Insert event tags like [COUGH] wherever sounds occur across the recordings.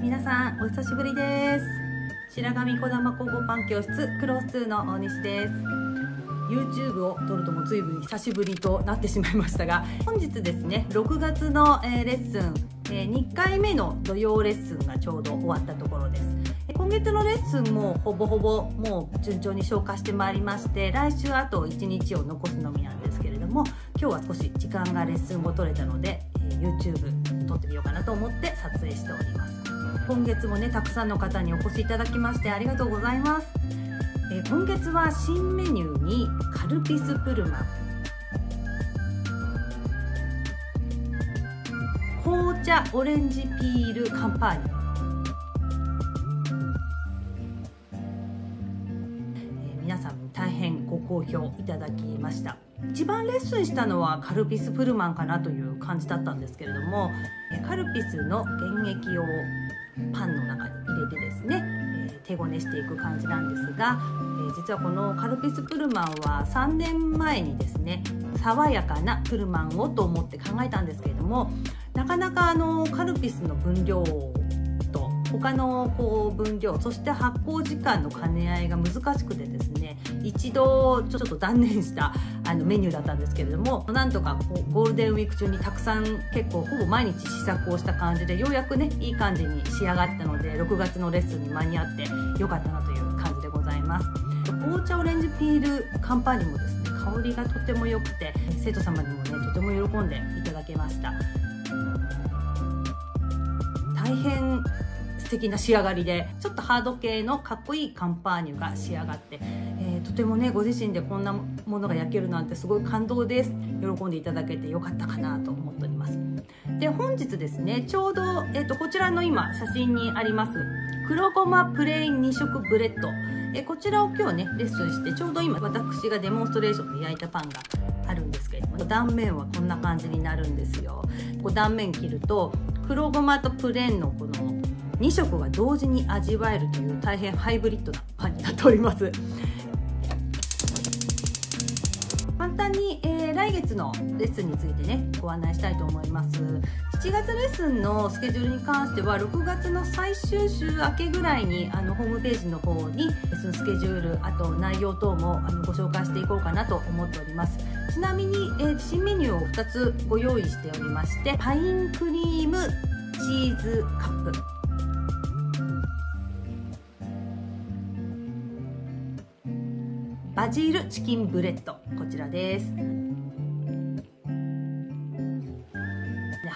皆さんお久しぶりです。白神小玉工房パン教室クロス2の大西です。YouTube を撮るとも随分久しぶりとなってしまいましたが本日ですね6月の、レッスン、2回目の土曜レッスンがちょうど終わったところです。今月のレッスンもほぼほぼもう順調に消化してまいりまして来週あと1日を残すのみなんですけれども今日は少し時間がレッスンを取れたので、YouTube 撮ってみようかなと思って撮影しております。今月もねたくさんの方にお越しいただきましてありがとうございます、え今月は新メニューにカルピスプルマ。紅茶オレンジピールカンパーニュ皆さん大変ご好評いただきました。一番レッスンしたのはカルピスプルマンかなという感じだったんですけれどもカルピスの原液をパンの中に入れてですね手ごねしていく感じなんですが実はこのカルピスプルマンは3年前にですね爽やかなプルマンをと思って考えたんですけれどもなかなかあのカルピスの分量と他のこう分量そして発酵時間の兼ね合いが難しくてですね一度ちょっと断念した [LAUGHS] あのメニューだったんですけれどもなんとかこうゴールデンウィーク中にたくさん結構ほぼ毎日試作をした感じでようやくねいい感じに仕上がったので6月のレッスンに間に合ってよかったなという感じでございます。紅茶オレンジピールカンパーニュもですね香りがとても良くて生徒様にもねとても喜んでいただけました。大変素敵な仕上がりでちょっとハード系のかっこいいカンパーニュが仕上がって、えー、とてもねご自身でこんなものが焼けるなんてすごい感動です。喜んでいただけてよかったかなと思っております。で本日ですねちょうど、えーと、こちらの今写真にあります黒ごまプレイン2色ブレッド。えこちらを今日ねレッスンしてちょうど今私がデモンストレーションで焼いたパンがあるんですけれども断面はこんな感じになるんですよ。こう断面切ると黒ごまとプレーンのこの2色が同時に味わえるという大変ハイブリッドなパンになっております。簡単に、えー、来月のレッスンについてねご案内したいと思います。7月レッスンのスケジュールに関しては6月の最終週明けぐらいにあのホームページの方にレッスンスケジュールあと内容等もあのご紹介していこうかなと思っております。ちなみに、えー、新メニューを2つご用意しておりましてパインクリームチーズカップ。バジルチキンブレッド。こちらです。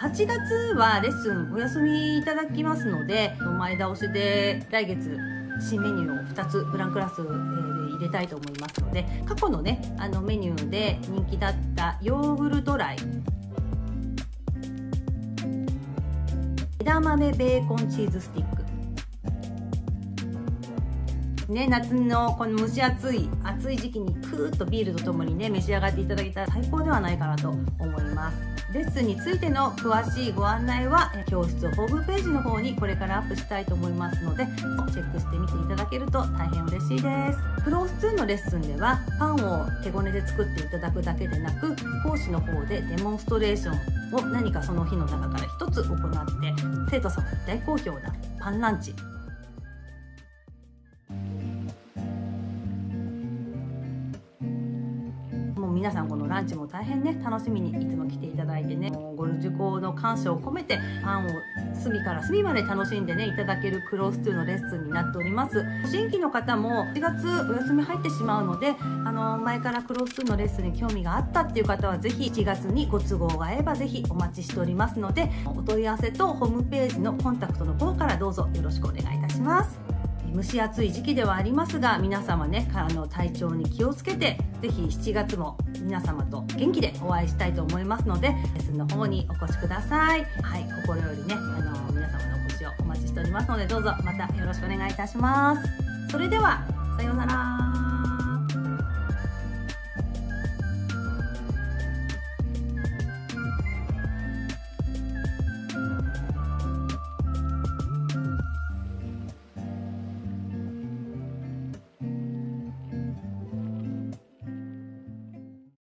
8月はレッスンお休みいただきますので前倒しで来月新メニューを2つブランクラス入れたいと思いますので過去のねあのメニューで人気だったヨーグルトライ枝豆ベーコンチーズスティックね、夏のこの蒸し暑い暑い時期にクーッとビールとともにね召し上がっていただけたら最高ではないかなと思います。レッスンについての詳しいご案内は教室ホームページの方にこれからアップしたいと思いますのでチェックしてみていただけると大変嬉しいです。プロース2のレッスンではパンを手ごねで作っていただくだけでなく講師の方でデモンストレーションを何かその日の中から1つ行って生徒様に大好評なパンランチ皆さんこのランチも大変ね楽しみにいつも来ていただいてねご受講の感謝を込めてパンを隅から隅まで楽しんでねいただけるクロース2のレッスンになっております。新規の方も4月お休み入ってしまうのであの前からクロス2のレッスンに興味があったっていう方は是非1月にご都合が合えば是非お待ちしておりますのでお問い合わせとホームページのコンタクトの方からどうぞよろしくお願いいたします。蒸し暑い時期ではありますが皆様ねあの体調に気をつけてぜひ7月も皆様と元気でお会いしたいと思いますのでレッスの方にお越しください。はい心よりねあの皆様のお越しをお待ちしておりますのでどうぞまたよろしくお願いいたします。それでは